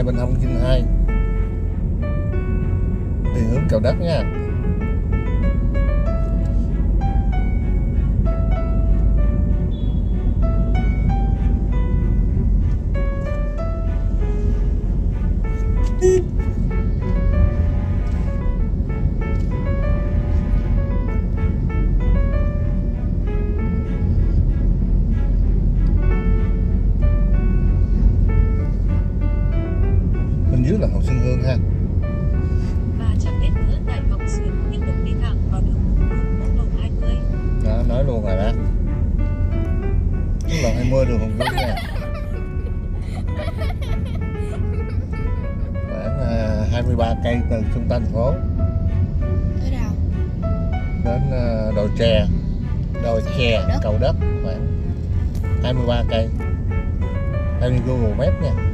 hai bên hông Vinh hai. Đi hướng cầu đất nha. Đồi tre. Đồi đất. cầu đất. Khoảng 23 cây. Theo như Google Maps nha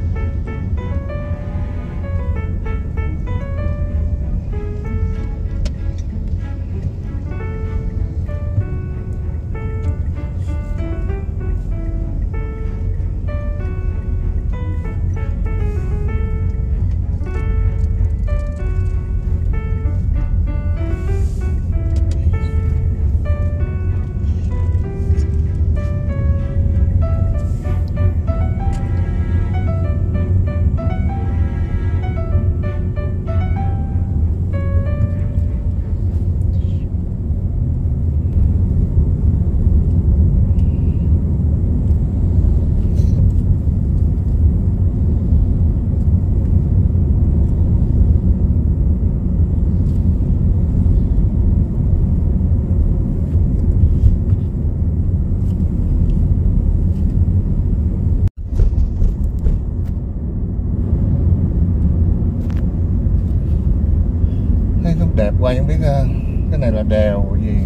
qua không biết ờ, cái này là đèo gì?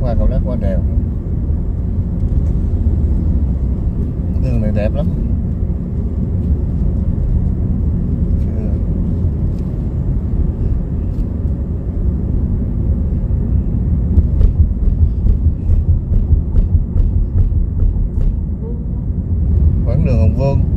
Qua cầu lát qua đèo. Đường này đẹp lắm. Quãng đường Hồng Vương.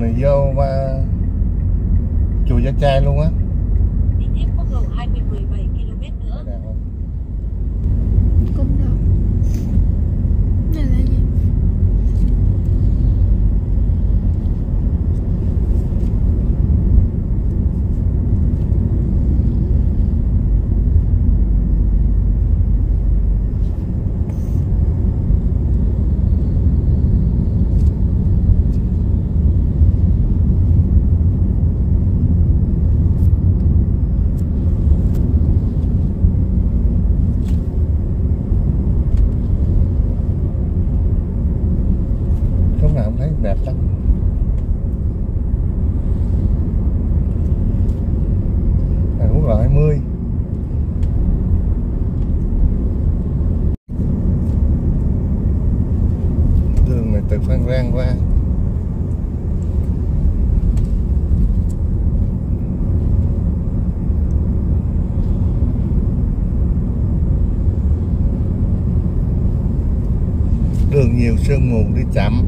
Đường này vô qua chùa Gia Trai luôn á Đi tiếp quốc lộ 20 17 km nữa. Đẹp không? Cung đâu? Này là gì? lúc nào cũng thấy đẹp lắm này quốc lộ 20 đường này từ Phan Rang qua đường nhiều sương mù đi chậm.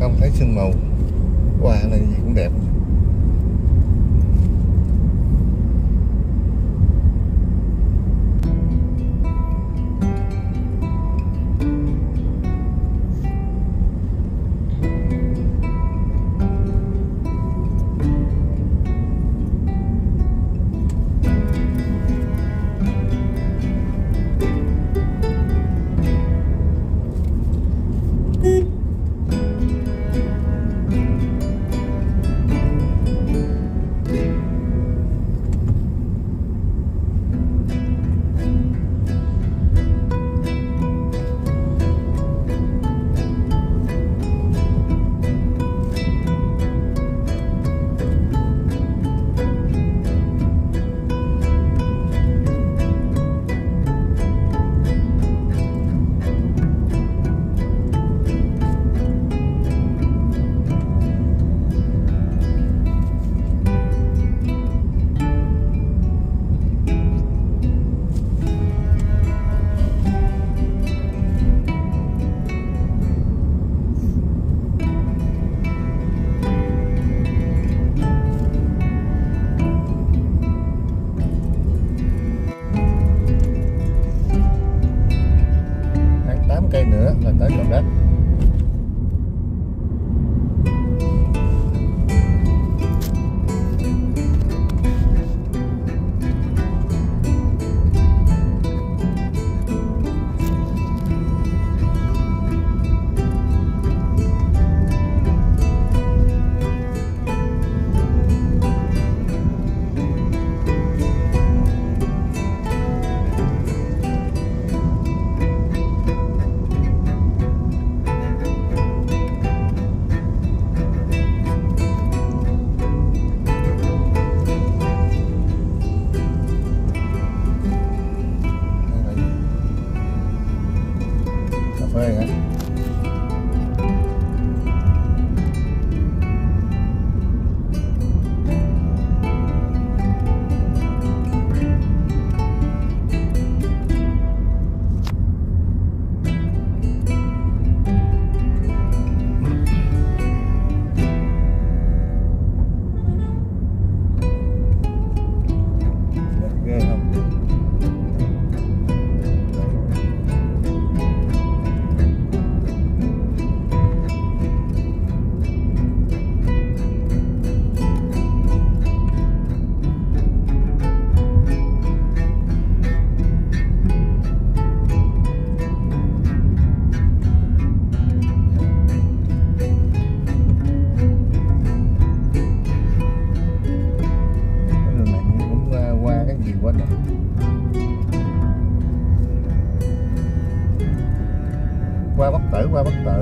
Không thấy sương mù. Qua này gì cũng đẹp.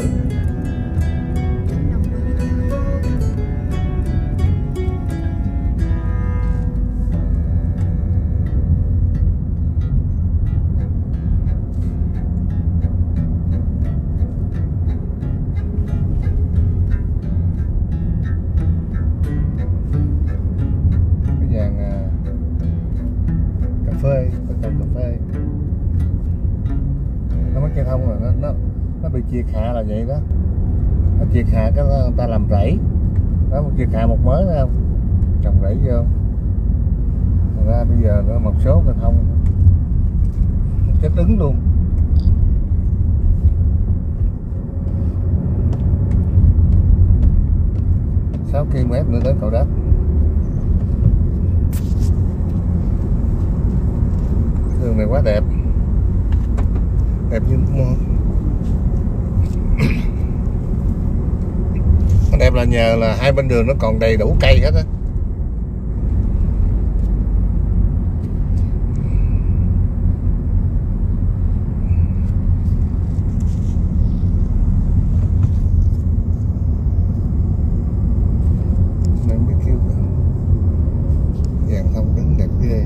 Qua bị triệt hạ là vậy đó. Nó hạ cái người ta làm rẫy. Đó một triệt hạ một mới thấy không? Trồng rẫy vô. Thành ra bây giờ nó một số cây thông chết đứng luôn. Sáu km nữa đến cầu đất. Đường này quá đẹp. Đẹp như mơ nó đẹp là nhờ là hai bên đường nó còn đầy đủ cây hết á Này không biết kêu vàng thông đứng đẹp ghê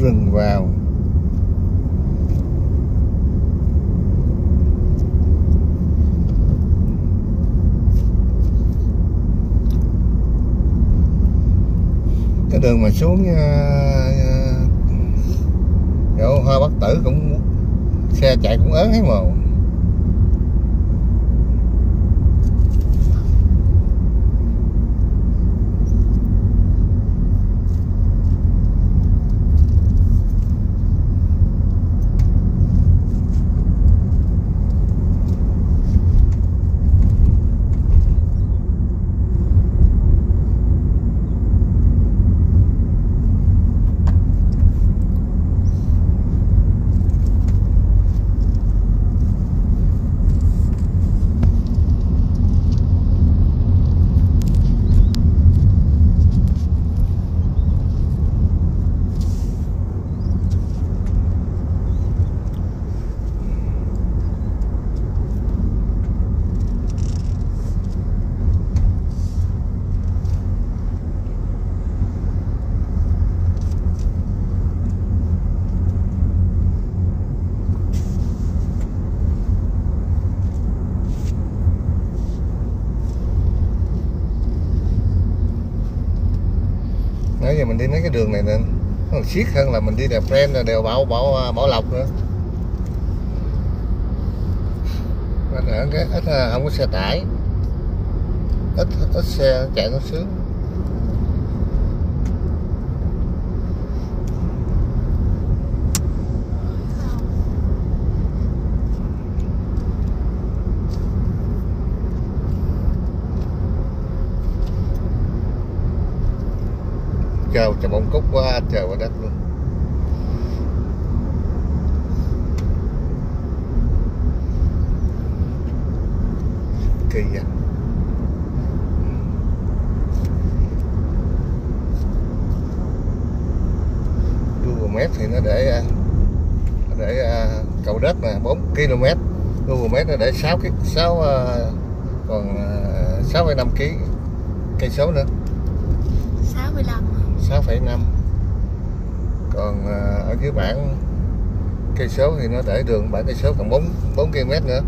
rừng vào cái đường mà xuống ờ, ờ, uh, chỗ hoa bất tử cũng xe chạy cũng ớn hết màu giờ mình đi mấy cái đường này nên nó còn siết hơn là mình đi đèo Pren là đèo Bảo Bảo à, Bảo Lộc nữa. Mà ở cái, ít không có xe tải. Ít ít xe chạy nó sướng. Trời trời bông cúc quá trời quá đất luôn. Kỳ vậy. Google Maps thì nó để nó để à, cầu đất nè 4 km. Google Maps nó để 6 cái 6 à, còn à, 6,5 kg cây số nữa. 65 6,5 còn à, ở dưới bảng cây số thì nó để đường bảng cây số còn 4 4 km nữa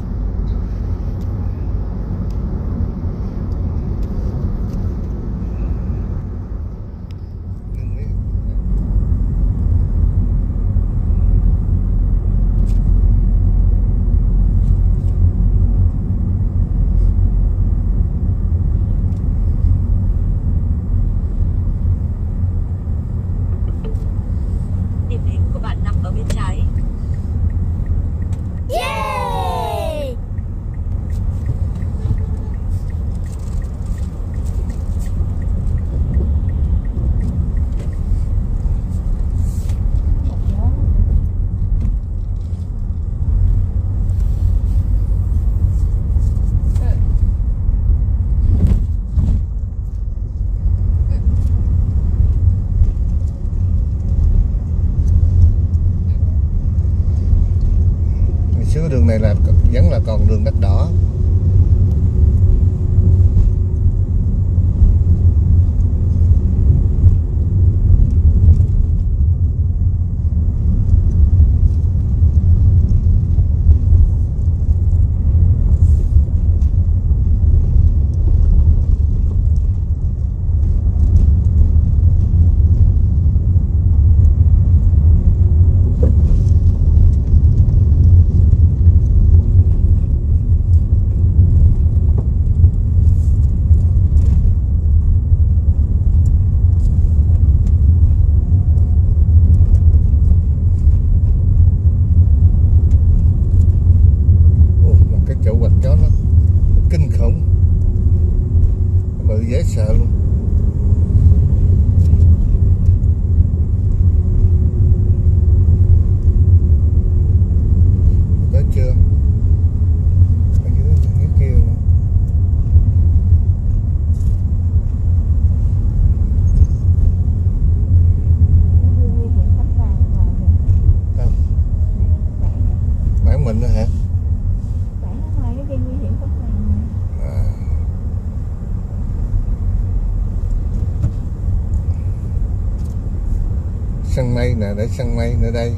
Điểm đến của bạn nằm ở bên trái. Yeah Hồi xưa đường này là vẫn là còn đường đất đỏ Ồ, mà cái chỗ quạch chó nó kinh khủng Nó bự dễ sợ luôn tới chưa ở dưới dưới kia mà. Đâu? Bản mình nữa hả à. sân mây nè để sân mây nữa đây.